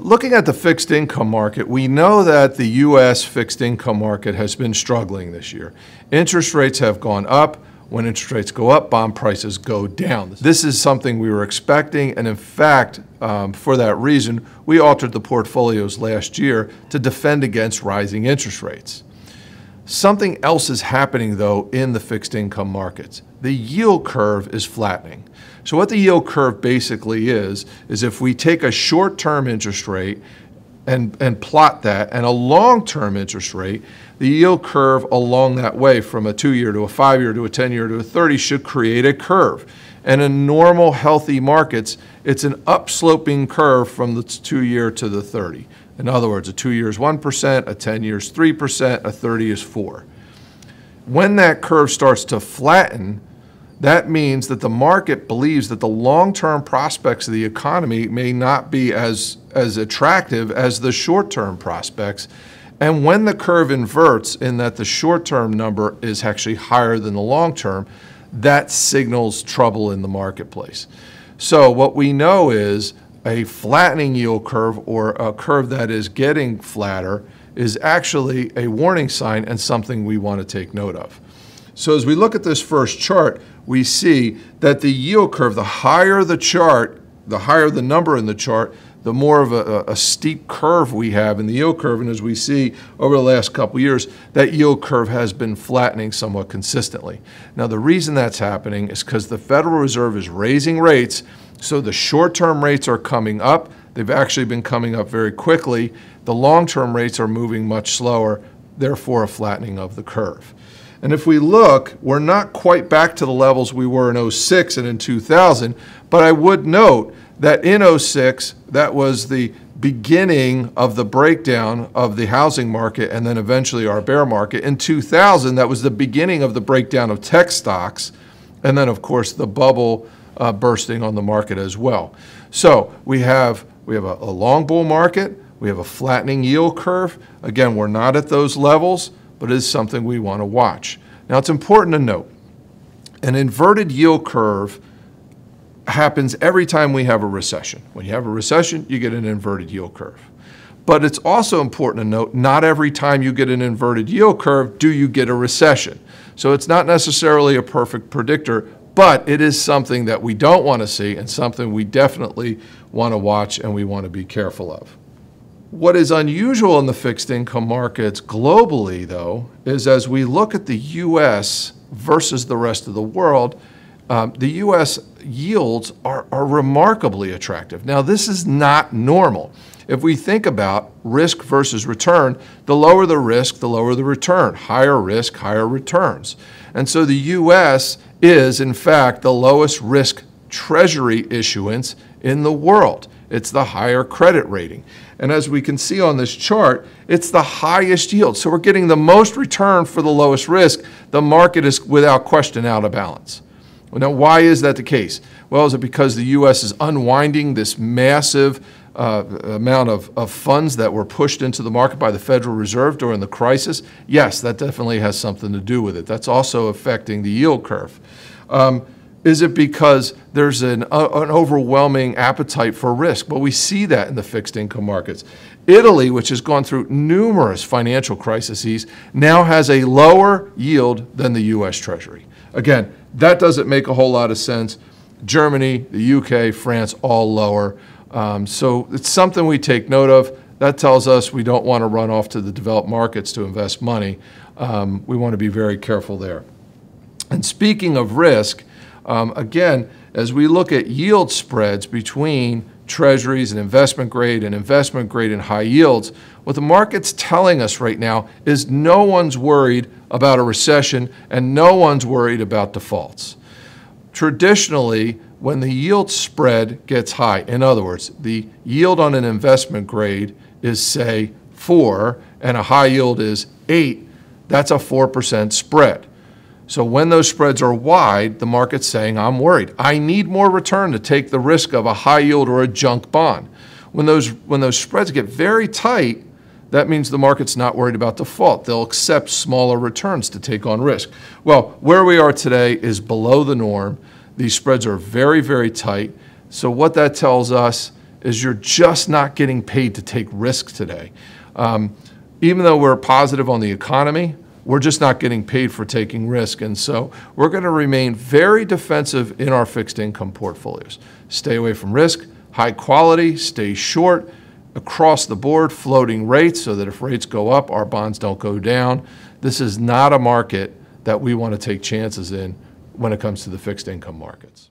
Looking at the fixed income market, we know that the U.S. fixed income market has been struggling this year. Interest rates have gone up. When interest rates go up, bond prices go down. This is something we were expecting, and in fact, um, for that reason, we altered the portfolios last year to defend against rising interest rates. Something else is happening, though, in the fixed income markets. The yield curve is flattening. So, what the yield curve basically is, is if we take a short term interest rate and, and plot that and a long term interest rate, the yield curve along that way from a two year to a five year to a 10 year to a 30 should create a curve. And in normal, healthy markets, it's an upsloping curve from the two year to the 30. In other words, a two years 1%, a 10 years 3%, a 30 is 4. When that curve starts to flatten, that means that the market believes that the long-term prospects of the economy may not be as, as attractive as the short-term prospects. And when the curve inverts in that the short-term number is actually higher than the long-term, that signals trouble in the marketplace. So what we know is a flattening yield curve or a curve that is getting flatter is actually a warning sign and something we want to take note of. So as we look at this first chart, we see that the yield curve, the higher the chart, the higher the number in the chart, the more of a, a, steep curve we have in the yield curve. And as we see over the last couple years, that yield curve has been flattening somewhat consistently. Now, the reason that's happening is because the Federal Reserve is raising rates so the short term rates are coming up. They've actually been coming up very quickly. The long term rates are moving much slower, therefore, a flattening of the curve. And if we look, we're not quite back to the levels we were in 06 and in 2000, but I would note that in 06, that was the beginning of the breakdown of the housing market and then eventually our bear market. In 2000, that was the beginning of the breakdown of tech stocks, and then, of course, the bubble uh, bursting on the market as well. So we have, we have a, a long bull market, we have a flattening yield curve. Again, we're not at those levels, but it is something we want to watch. Now, it's important to note an inverted yield curve happens every time we have a recession. When you have a recession, you get an inverted yield curve. But it's also important to note not every time you get an inverted yield curve do you get a recession. So it's not necessarily a perfect predictor, but it is something that we don't want to see and something we definitely want to watch and we want to be careful of. What is unusual in the fixed income markets globally, though, is as we look at the US versus the rest of the world, um, the US yields are, are remarkably attractive. Now, this is not normal. If we think about risk versus return, the lower the risk, the lower the return. Higher risk, higher returns. And so the US is, in fact, the lowest risk treasury issuance in the world. It's the higher credit rating. And as we can see on this chart, it's the highest yield. So we're getting the most return for the lowest risk. The market is without question out of balance. Now, why is that the case? Well, is it because the U.S. is unwinding this massive uh, amount of, of funds that were pushed into the market by the Federal Reserve during the crisis? Yes, that definitely has something to do with it. That's also affecting the yield curve. Um, is it because there's an, uh, an overwhelming appetite for risk? Well, we see that in the fixed income markets. Italy, which has gone through numerous financial crises, now has a lower yield than the U.S. Treasury. Again, that doesn't make a whole lot of sense. Germany, the UK, France, all lower. Um, so it's something we take note of. That tells us we don't want to run off to the developed markets to invest money. Um, we want to be very careful there. And speaking of risk, um, again, as we look at yield spreads between treasuries and investment grade and investment grade and high yields, what the market's telling us right now is no one's worried about a recession and no one's worried about defaults. Traditionally, when the yield spread gets high, in other words, the yield on an investment grade is, say, 4 and a high yield is 8, that's a 4% spread. So when those spreads are wide, the market's saying, I'm worried. I need more return to take the risk of a high yield or a junk bond. When those, when those spreads get very tight, that means the market's not worried about default. They'll accept smaller returns to take on risk. Well, where we are today is below the norm. These spreads are very, very tight. So, what that tells us is you're just not getting paid to take risk today. Um, even though we're positive on the economy, we're just not getting paid for taking risk. And so we're going to remain very defensive in our fixed income portfolios. Stay away from risk, high quality, stay short across the board, floating rates so that if rates go up, our bonds don't go down. This is not a market that we want to take chances in when it comes to the fixed income markets.